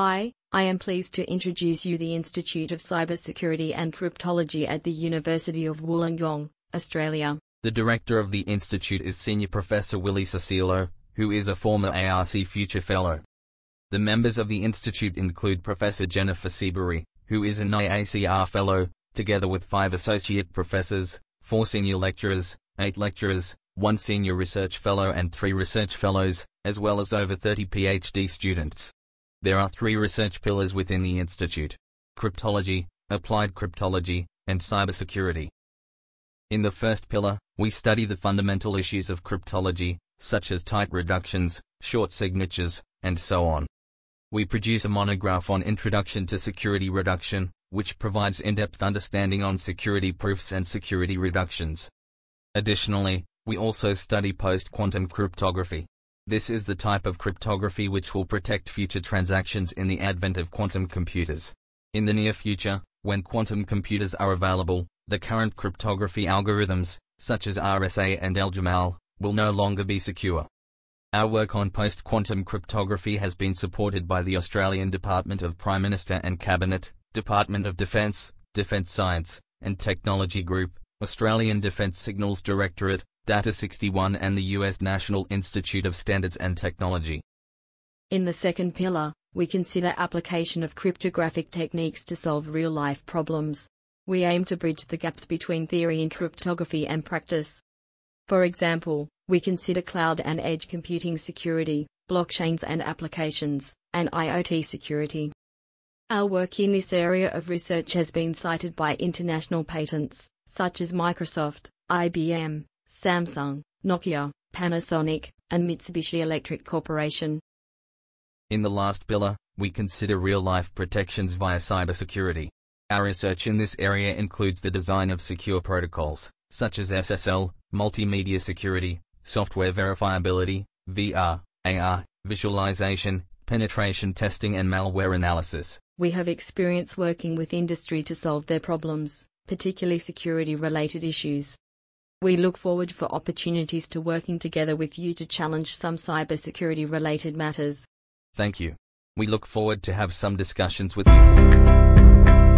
I am pleased to introduce you the Institute of Cybersecurity and Cryptology at the University of Wollongong, Australia. The director of the institute is Senior Professor Willy Susilo, who is a former ARC Future Fellow. The members of the institute include Professor Jennifer Seberry, who is an IACR Fellow, together with five associate professors, four senior lecturers, eight lecturers, one senior research fellow and three research fellows, as well as over 30 PhD students. There are three research pillars within the Institute. Cryptology, Applied Cryptology, and Cybersecurity. In the first pillar, we study the fundamental issues of cryptology, such as tight reductions, short signatures, and so on. We produce a monograph on Introduction to Security Reduction, which provides in-depth understanding on security proofs and security reductions. Additionally, we also study post-quantum cryptography. This is the type of cryptography which will protect future transactions in the advent of quantum computers. In the near future, when quantum computers are available, the current cryptography algorithms, such as RSA and ElGamal, will no longer be secure. Our work on post-quantum cryptography has been supported by the Australian Department of Prime Minister and Cabinet, Department of Defence, Defence Science and Technology Group, Australian Defence Signals Directorate, Data 61 and the U.S. National Institute of Standards and Technology. In the second pillar, we consider application of cryptographic techniques to solve real-life problems. We aim to bridge the gaps between theory in cryptography and practice. For example, we consider cloud and edge computing security, blockchains and applications, and IoT security. Our work in this area of research has been cited by international patents, such as Microsoft, IBM, Samsung, Nokia, Panasonic, and Mitsubishi Electric Corporation. In the last pillar, we consider real-life protections via cybersecurity. Our research in this area includes the design of secure protocols, such as SSL, multimedia security, software verifiability, VR, AR, visualization, penetration testing and malware analysis. We have experience working with industry to solve their problems, particularly security-related issues. We look forward for opportunities to working together with you to challenge some cybersecurity related matters. Thank you. We look forward to have some discussions with you.